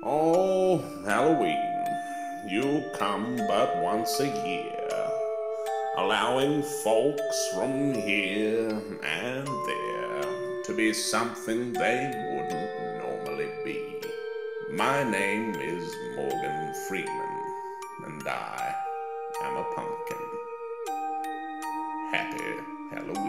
Oh, Halloween, you come but once a year, allowing folks from here and there to be something they wouldn't normally be. My name is Morgan Freeman, and I am a pumpkin. Happy Halloween.